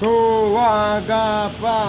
Soagapata.